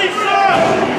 Отлично!